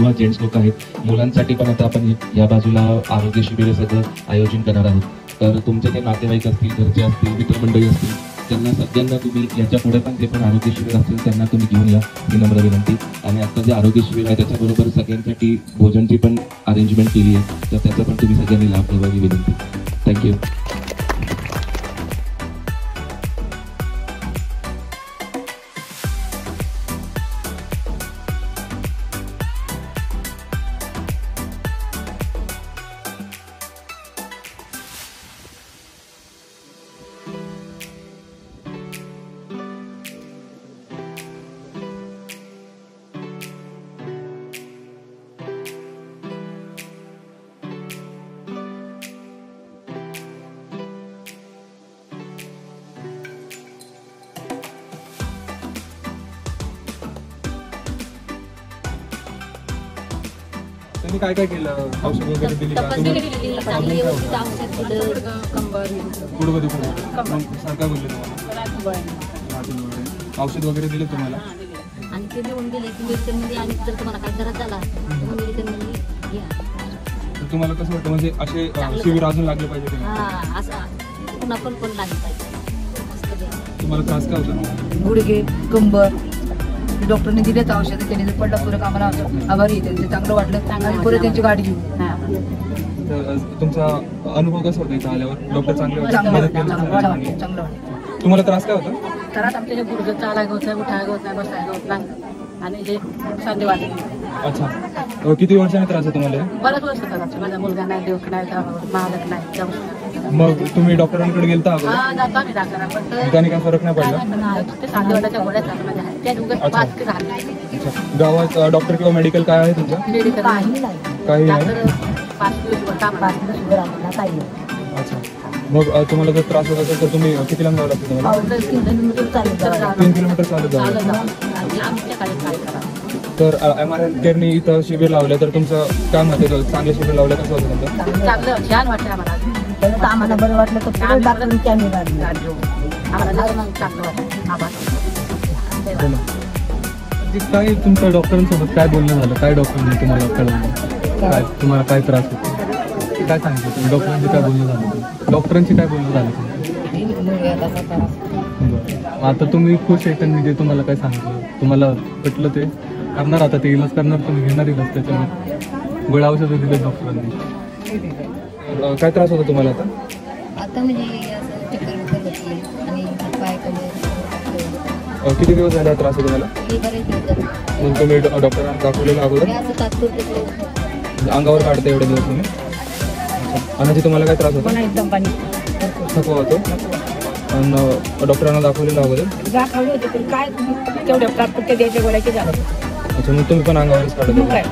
किंवा जेंट्स लोक आहेत मुलांसाठी पण आता आपण या बाजूला आरोग्य शिबिरे सगळं आयोजन करणार आहोत. तर तुमचे ते नातेवाईक असतील घरचे असतील मित्रमंडळी असतील त्यांना सगळ्यांना तुम्ही याच्यापुढे पण जे पण आरोग्य शिबिर असतील त्यांना तुम्ही घेऊन या. ही नम्र विनंती. आणि आता जे आरोग्य शिबिर आहे त्याच्याबरोबर सगळ्यांसाठी भोजनची पण अरेंजमेंट केली आहे. तर त्याचा पण तुम्ही सगळ्यांनी लाभ घ्यावा ही विनंती. थँक्यू त्यांनी काय काय केलं? औषध वगैरे दिली का? तपासणी केली चांगली व्यवस्थित औषध दिलं कंबर. गुडघं दुखून मग सर काय बोलले तुम्हाला? वगैरे औषध वगैरे दिले तुम्हाला? आणि ते देऊन गेले की मेडिकलमध्ये आणि जर तुम्हाला काय त्रास झाला तर मेडिकलमध्ये घ्या. तर तुम्हाला कसं वाटतं? म्हणजे असे अं, शिबिर अजून लागले पाहिजे की नाही? हा असं पुन्हा पण पण लागली पाहिजे. तुम्हाला त्रास काय होता? गुडघे कंबर डॉक्टरने दिलेच औषध त्यांनी जर पडला पुरं आम्हाला आभारी त्यांचं चांगलं वाटलं आणि परत त्यांची गाडी घेऊ तुमचा अनुभव कसा होता इथं आल्यावर? डॉक्टर चांगले होते तुम्हाला त्रास काय होता? तर आमच्या हे गुडघं चालायला होत नाही उठायला होत नाही बसायला होत नाही. आणि हे सांधे अच्छा. किती वर्षाने त्रास आहे तुम्हाला बरंच वर्ष माझा मुलगा नाही देवक नाही मालक नाही जाऊ मग तुम्ही डॉक्टरांकडे गेलता अगोदर? हा जातो आम्ही डॉक्टरांकडे. त्याने काय फरक नाही पडला? गोळ्या चालू माझ्या. आहेत. त्या उगाच अच्छा. पाच की झाले अच्छा. गावात डॉक्टर किंवा मेडिकल काय आहे तुमचं? मेडिकल काही नाही. काही नाही? डॉक्टर पाच दिवस कामाला पाच दिवस उभं राहिलं काही नाही. अच्छा. मग अं, तुम्हाला जर त्रास होत असेल तर तुम्ही किती लांब जावं लागतं तुम्हाला? तीन किलोमीटर चालत जावं लागतं. तीन किलोमीटर चालत जावं चालत लागतं. जाऊ आणि आमच्याकडे काय करा तर एम आर एल केअरनी इथं शिबिर लावलं तर तुमचं काय मत आहे चांगलं शिबिर लावलं कसं होतं तुमचं चांगलं छान वाटतं आम्हाला. परत आम्हाला बरं वाटलं तर पुढे वाटतं आभार. बोला. काय तुमच्या डॉक्टरांसोबत काय बोलणं झालं? काय डॉक्टरांनी तुम्हाला कळवलं? काय तुम्हाला काय त्रास होतो? काय सांगितलं तुम्ही? डॉक्टरांची काय बोलणं झालं? डॉक्टरांची काय बोलणं झालं? बरं. आता तुम्ही खुश आहे त्यांनी जे तुम्हाला काय सांगितलं तुम्हाला पटलं ते? करणार आता ते इलाज करणार तुम्ही घेणार इलाज त्याच्यामुळे गोळ्या औषधं दिले डॉक्टरांनी. काय त्रास होता तुम्हाला आता? आता म्हणजे असं चक्कर बिक्कर बसली आणि पाय कमी अं, किती दिवस झाले त्रास आहे तुम्हाला? बरेच दिवस झाले. मग तुम्ही डॉ- डॉक्टरांना दाखवलेलं अगोदर? हे असं तात्पुरतं म्हणजे अंगावर काढते एवढे दिवस तुम्ही? अच्छा. आणि तुम्हाला काय त्रास होता? पुन्हा एकदम पाणी थकवा होतो. आणि डॉक्टरांना दाखवलेलं अगोदर? दाखवले होते पण काय तुम्ही तेवढ्या तात्पुरत्या द्यायच्या गोळ्याचे झालं अच्छा मग तुम्ही पण अंगावरच काढत मग होता. काय?